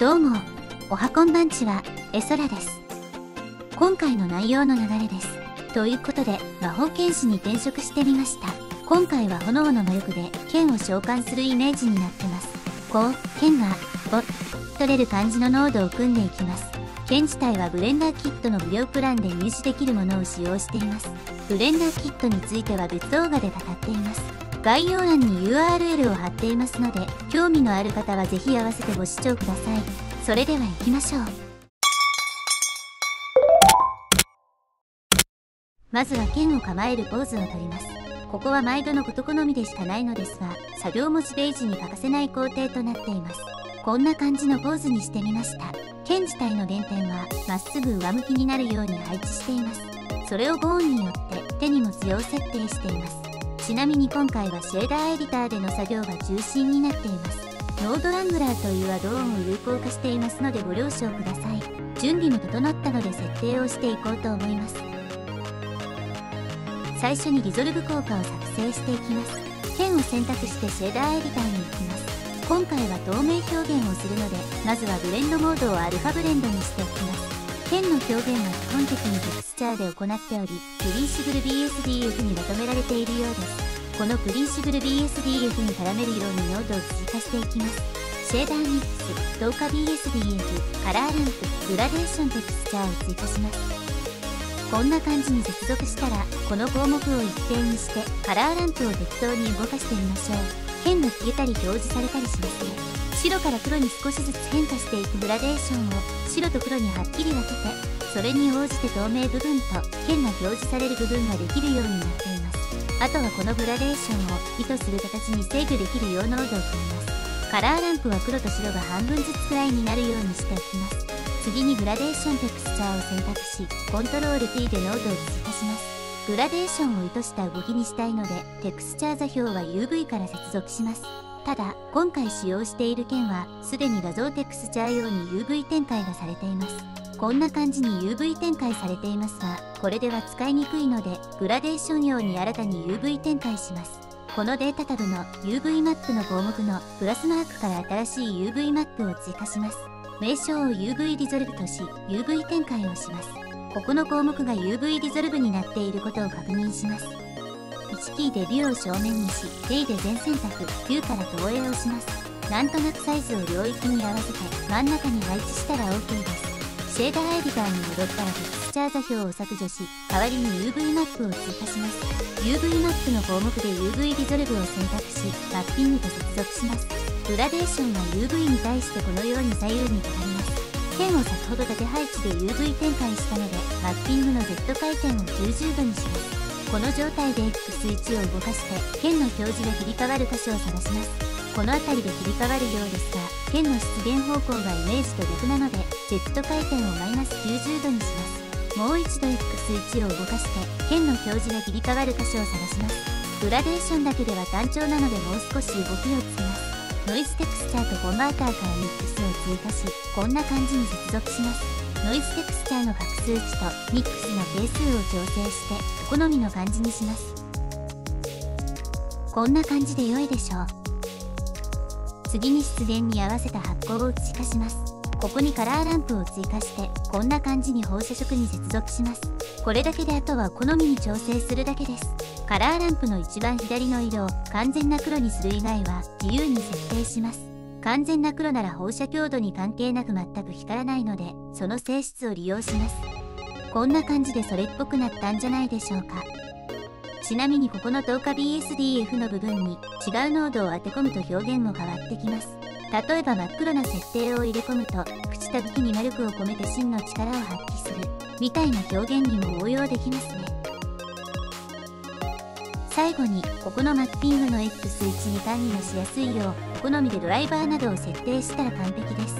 どうも、おはこんばんちは、えそらです。今回の内容の流れです。ということで、魔法剣士に転職してみました。今回は炎の魔力で剣を召喚するイメージになってます。こう、剣が、ぼ、取れる感じの濃度を組んでいきます。剣自体はブレンダーキットの無料プランで入手できるものを使用しています。ブレンダーキットについては別動画で語っています。概要欄に URL を貼っていますので、興味のある方はぜひ合わせてご視聴ください。それでは行きましょう。まずは剣を構えるポーズをとります。ここは毎度のこと好みでしかないのですが、作業文字ベージに欠かせない工程となっています。こんな感じのポーズにしてみました。剣自体の電点はまっすぐ上向きになるように配置しています。それをボーンによって手に持つよう設定しています。ちなみに今回はシェーダーエディターでの作業が中心になっています。Node Wrangler というアドオンを有効化していますのでご了承ください。準備も整ったので設定をしていこうと思います。最初にディゾルブ効果を作成していきます。剣を選択してシェーダーエディターに行きます。今回は透明表現をするので、まずはブレンドモードをアルファブレンドにしておきます。剣の表現は基本的にテクスチャーで行っており、プリンシブル BSDF にまとめられているようです。このプリンシブル BSDF に絡めるようにノードを追加していきます。シェーダーミックス、透過 BSDF、カラーランプ、グラデーションテクスチャーを追加します。こんな感じに接続したら、この項目を一定にして、カラーランプを適当に動かしてみましょう。剣が消えたり表示されたりしますね。白から黒に少しずつ変化していくグラデーションを白と黒にはっきり分けて、それに応じて透明部分と剣が表示される部分ができるようになっています。あとはこのグラデーションを意図する形に制御できるようノードを組みます。カラーランプは黒と白が半分ずつくらいになるようにしておきます。次にグラデーションテクスチャーを選択し、コントロール T でノードを追加します。グラデーションを意図した動きにしたいので、テクスチャー座標は UV から接続します。ただ、今回使用している剣は、すでに画像テクスチャー用に UV 展開がされています。こんな感じに UV 展開されていますが、これでは使いにくいので、グラデーション用に新たに UV 展開します。このデータタブの UV マップの項目のプラスマークから新しい UV マップを追加します。名称を UV リゾルブとし、UV 展開をします。ここの項目が UV リゾルブになっていることを確認します。1キーでビューを正面にし、手で全選択、ビューから投影をします。なんとなくサイズを領域に合わせて真ん中に配置したら OK です。シェーダーエディターに戻ったらテクスチャー座標を削除し、代わりに UV マップを追加します。UV マップの項目で UV リゾルブを選択し、マッピングと接続します。グラデーションは UV に対してこのように左右にかかります。剣を先ほど縦配置で UV 展開したので、マッピングの Z 回転を90度にします。この状態で X1 を動かして、剣の表示が切り替わる箇所を探します。この辺りで切り替わるようですが、剣の出現方向がイメージと逆なので、Z 回転をマイナス90度にします。もう一度 X1 を動かして、剣の表示が切り替わる箇所を探します。グラデーションだけでは単調なのでもう少し動きをつけます。ノイズテクスチャーとコンバーターからミックスを追加し、こんな感じに接続します。ノイズテクスチャーの画数値とミックスの係数を調整して、お好みの感じにします。こんな感じで良いでしょう。次に出現に合わせた発光を追加します。ここにカラーランプを追加して、こんな感じに放射色に接続します。これだけであとは好みに調整するだけです。カラーランプの一番左の色を完全な黒にする以外は自由に設定します。完全な黒なら放射強度に関係なく全く光らないので、その性質を利用します。こんな感じでそれっぽくなったんじゃないでしょうか。ちなみにここの透過 BSDF の部分に違うノードを当て込むと表現も変わってきます。例えば真っ黒な設定を入れ込むと、口たぶきに魔力を込めて真の力を発揮する、みたいな表現にも応用できますね。最後に、ここのマッピングの X1 に管理がしやすいよう、お好みでドライバーなどを設定したら完璧です。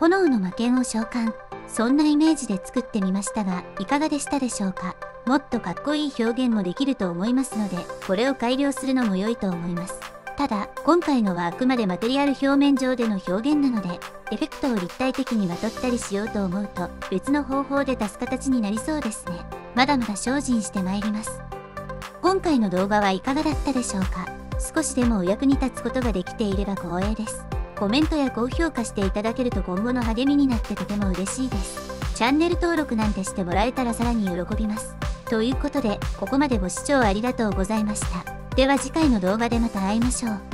炎の魔剣を召喚。そんなイメージで作ってみましたが、いかがでしたでしょうか？もっとかっこいい表現もできると思いますので、これを改良するのも良いと思います。ただ、今回のはあくまでマテリアル表面上での表現なので、エフェクトを立体的にまとったりしようと思うと、別の方法で出す形になりそうですね。まだまだ精進してまいります。今回の動画はいかがだったでしょうか？少しでもお役に立つことができていれば光栄です。コメントや高評価していただけると今後の励みになってとても嬉しいです。チャンネル登録なんてしてもらえたらさらに喜びます。ということで、ここまでご視聴ありがとうございました。では次回の動画でまた会いましょう。